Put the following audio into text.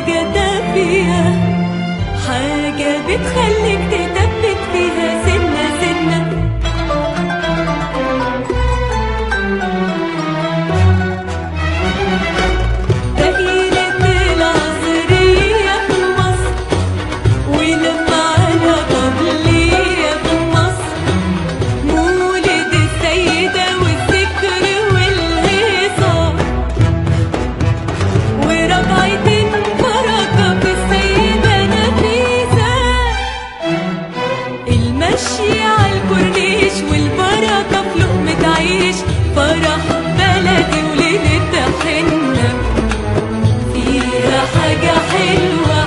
حاجة دافية حاجة بتخليك حاجة حلوة